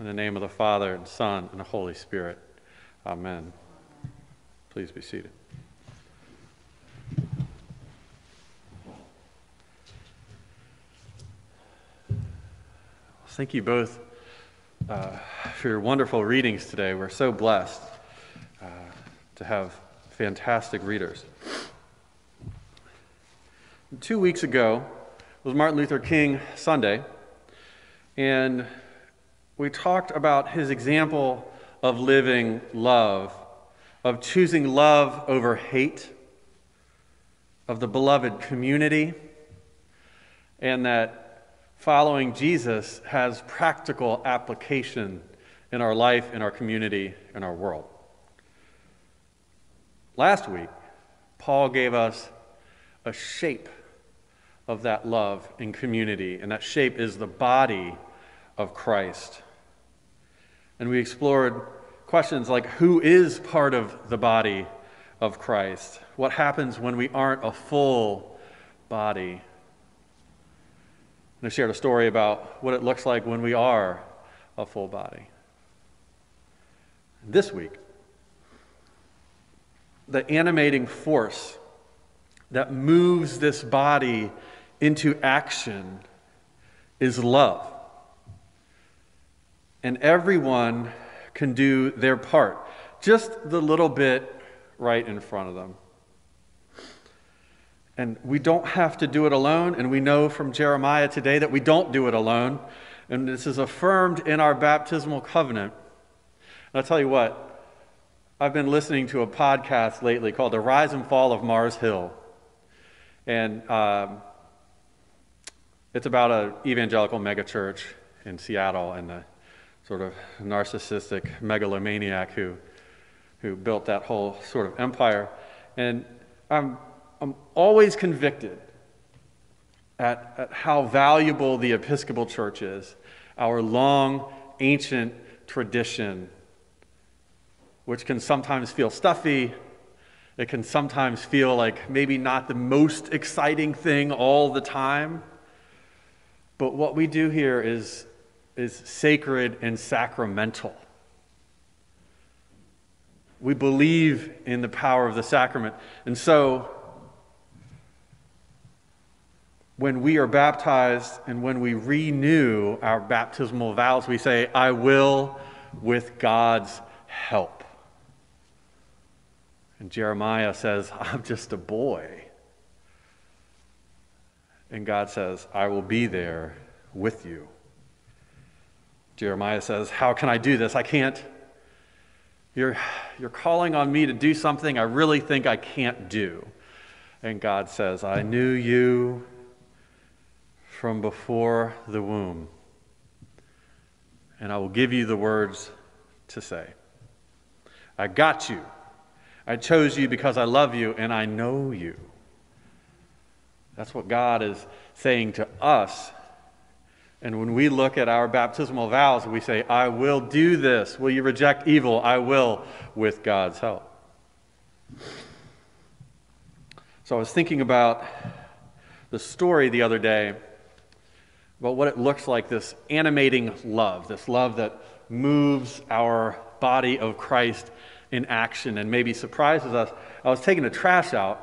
In the name of the Father, and Son, and the Holy Spirit. Amen. Please be seated. Thank you both uh, for your wonderful readings today. We're so blessed uh, to have fantastic readers. Two weeks ago was Martin Luther King Sunday, and we talked about his example of living love, of choosing love over hate, of the beloved community, and that following Jesus has practical application in our life, in our community, in our world. Last week, Paul gave us a shape of that love and community, and that shape is the body of Christ. And we explored questions like who is part of the body of Christ? What happens when we aren't a full body? And I shared a story about what it looks like when we are a full body. This week, the animating force that moves this body into action is love. And everyone can do their part, just the little bit right in front of them. And we don't have to do it alone. And we know from Jeremiah today that we don't do it alone. And this is affirmed in our baptismal covenant. And I'll tell you what, I've been listening to a podcast lately called The Rise and Fall of Mars Hill. And um, it's about an evangelical megachurch in Seattle and the sort of narcissistic megalomaniac who, who built that whole sort of empire. And I'm I'm always convicted at, at how valuable the Episcopal Church is, our long, ancient tradition, which can sometimes feel stuffy. It can sometimes feel like maybe not the most exciting thing all the time. But what we do here is, is sacred and sacramental. We believe in the power of the sacrament. And so, when we are baptized and when we renew our baptismal vows, we say, I will with God's help. And Jeremiah says, I'm just a boy. And God says, I will be there with you. Jeremiah says, How can I do this? I can't. You're, you're calling on me to do something I really think I can't do. And God says, I knew you from before the womb. And I will give you the words to say. I got you. I chose you because I love you and I know you. That's what God is saying to us. And when we look at our baptismal vows, we say, I will do this. Will you reject evil? I will with God's help. So I was thinking about the story the other day about what it looks like this animating love, this love that moves our body of Christ in action and maybe surprises us. I was taking the trash out.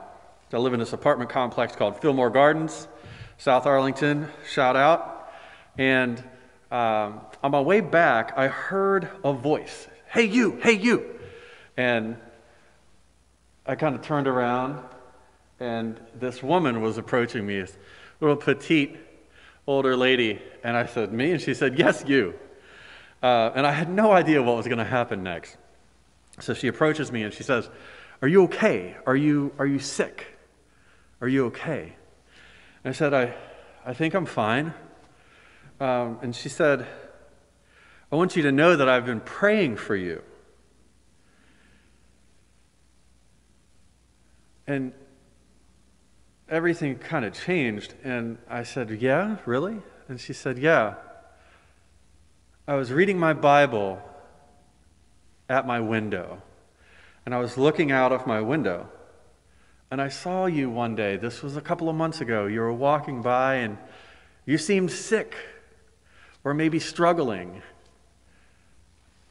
I live in this apartment complex called Fillmore Gardens, South Arlington, shout out. And um, on my way back, I heard a voice Hey, you, hey, you. And I kind of turned around, and this woman was approaching me, this little petite older lady, and I said, Me? And she said, Yes, you. Uh, and I had no idea what was going to happen next. So she approaches me and she says, Are you okay? Are you, are you sick? Are you okay? And I said, I, I think I'm fine. Um, and she said, I want you to know that I've been praying for you. And everything kind of changed. And I said, Yeah, really? And she said, Yeah. I was reading my Bible at my window, and I was looking out of my window, and I saw you one day. This was a couple of months ago. You were walking by, and you seemed sick or maybe struggling.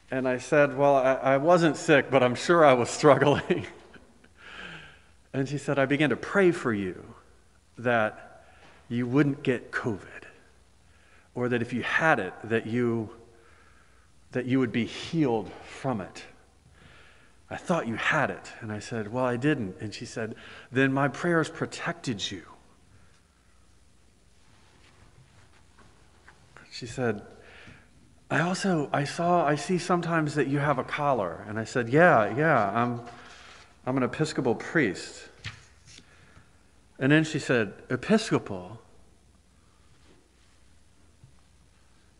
And I said, Well, I, I wasn't sick, but I'm sure I was struggling. and she said, I began to pray for you that you wouldn't get COVID, or that if you had it, that you, that you would be healed from it. I thought you had it. And I said, Well, I didn't. And she said, Then my prayers protected you. She said, I also I saw I see sometimes that you have a collar. And I said, Yeah, yeah, I'm I'm an Episcopal priest. And then she said, Episcopal?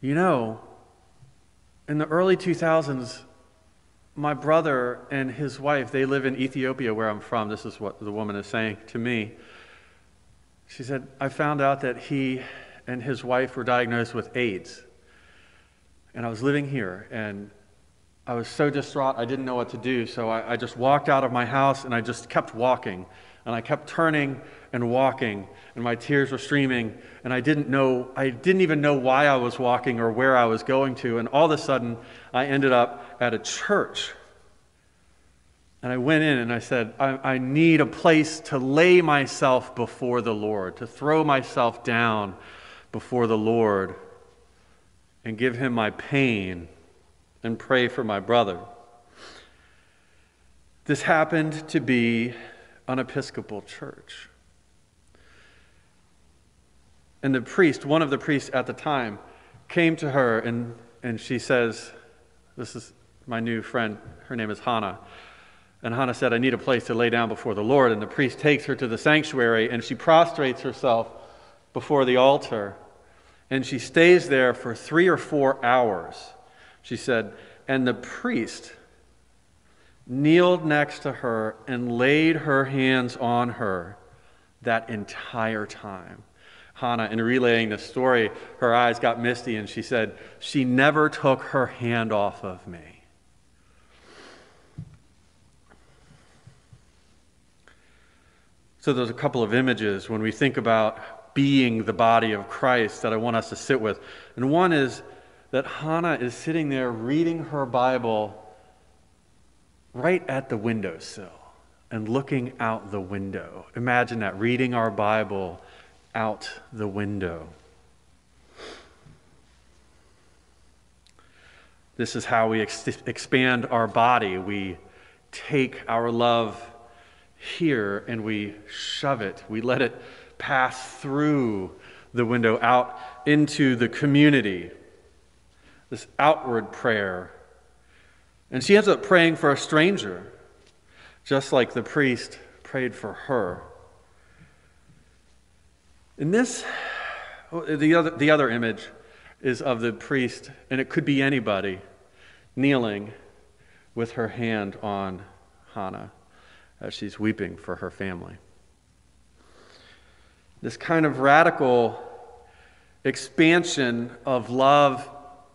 You know, in the early 2000s, my brother and his wife, they live in Ethiopia, where I'm from. This is what the woman is saying to me. She said, I found out that he and his wife were diagnosed with AIDS. And I was living here, and I was so distraught, I didn't know what to do. So I, I just walked out of my house and I just kept walking. And I kept turning and walking, and my tears were streaming, and I didn't know, I didn't even know why I was walking or where I was going to. And all of a sudden, I ended up at a church. And I went in and I said, I, I need a place to lay myself before the Lord, to throw myself down before the Lord and give him my pain and pray for my brother. This happened to be an Episcopal church. And the priest, one of the priests at the time, came to her and, and she says, This is my new friend. Her name is Hannah. And Hannah said, I need a place to lay down before the Lord. And the priest takes her to the sanctuary and she prostrates herself before the altar. And she stays there for three or four hours. She said, And the priest kneeled next to her and laid her hands on her that entire time. Hannah, in relaying the story, her eyes got misty and she said, She never took her hand off of me. So, there's a couple of images when we think about being the body of Christ that I want us to sit with. And one is that Hannah is sitting there reading her Bible right at the windowsill and looking out the window. Imagine that, reading our Bible out the window. This is how we ex- expand our body. We take our love here and we shove it, we let it pass through the window out into the community. This outward prayer. And she ends up praying for a stranger, just like the priest prayed for her. In this, oh, the other, the other image is of the priest, and it could be anybody, kneeling with her hand on Hannah as she's weeping for her family. This kind of radical expansion of love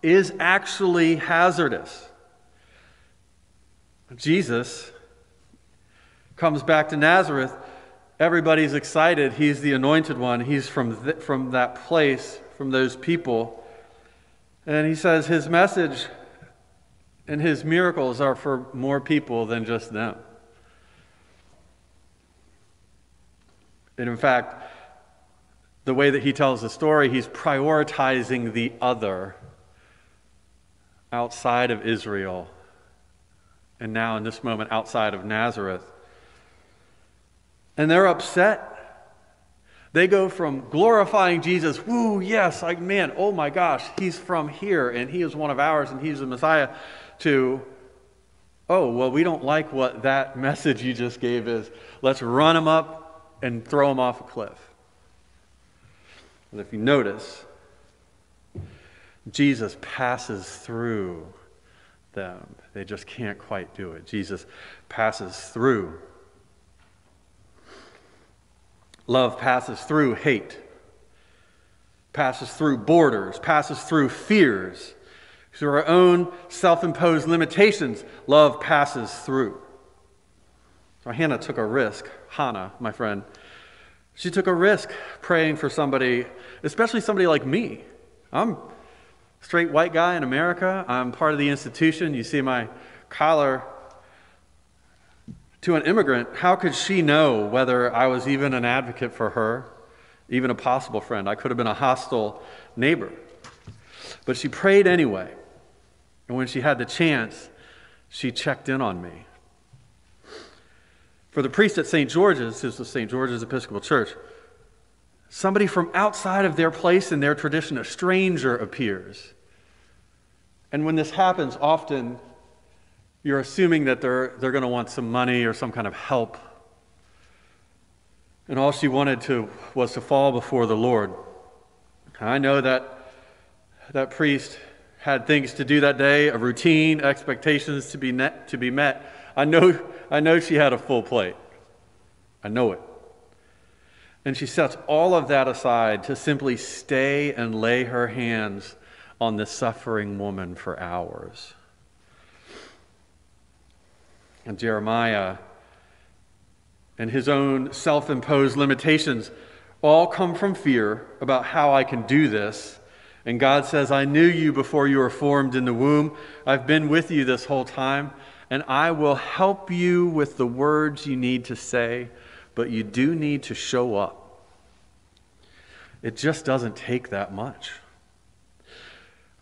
is actually hazardous. Jesus comes back to Nazareth everybody's excited. He's the anointed one. He's from, th- from that place, from those people. And he says his message and his miracles are for more people than just them. And in fact, the way that he tells the story, he's prioritizing the other outside of Israel, and now in this moment outside of Nazareth. And they're upset. They go from glorifying Jesus, woo, yes, like, man, oh my gosh, he's from here and he is one of ours and he's the Messiah, to, oh, well, we don't like what that message you just gave is. Let's run him up and throw him off a cliff. And if you notice, Jesus passes through them. They just can't quite do it. Jesus passes through. Love passes through hate, passes through borders, passes through fears. Through our own self imposed limitations, love passes through. So Hannah took a risk. Hannah, my friend, she took a risk praying for somebody, especially somebody like me. I'm, a straight white guy in America. I'm part of the institution. You see my collar to an immigrant. How could she know whether I was even an advocate for her, even a possible friend? I could have been a hostile neighbor. But she prayed anyway. And when she had the chance, she checked in on me. For the priest at St. George's, is the St. George's Episcopal Church, somebody from outside of their place in their tradition, a stranger appears. And when this happens, often you're assuming that they're, they're going to want some money or some kind of help. And all she wanted to was to fall before the Lord. I know that that priest had things to do that day, a routine, expectations to be, net, to be met. I know, I know she had a full plate. I know it. And she sets all of that aside to simply stay and lay her hands on the suffering woman for hours. And Jeremiah and his own self imposed limitations all come from fear about how I can do this and God says, I knew you before you were formed in the womb. I've been with you this whole time, and I will help you with the words you need to say, but you do need to show up. It just doesn't take that much.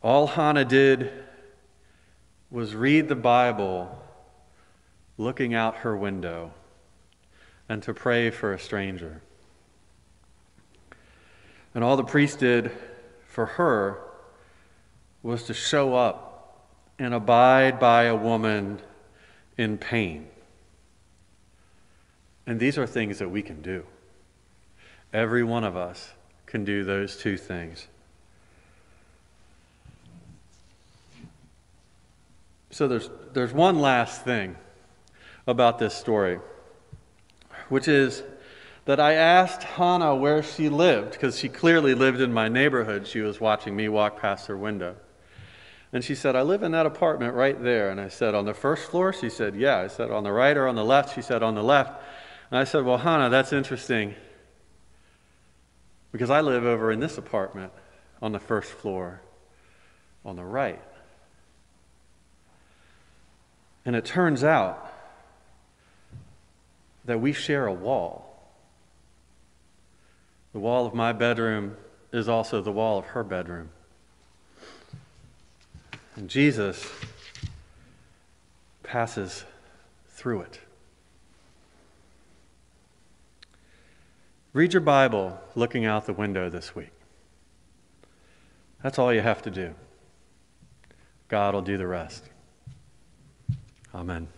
All Hannah did was read the Bible looking out her window and to pray for a stranger. And all the priest did for her was to show up and abide by a woman in pain. And these are things that we can do. Every one of us can do those two things. So there's, there's one last thing about this story, which is that I asked Hannah where she lived, because she clearly lived in my neighborhood. She was watching me walk past her window. And she said, I live in that apartment right there. And I said, On the first floor? She said, Yeah. I said, On the right or on the left? She said, On the left. And I said, Well, Hannah, that's interesting. Because I live over in this apartment on the first floor on the right. And it turns out that we share a wall. The wall of my bedroom is also the wall of her bedroom. And Jesus passes through it. Read your Bible looking out the window this week. That's all you have to do. God will do the rest. Amen.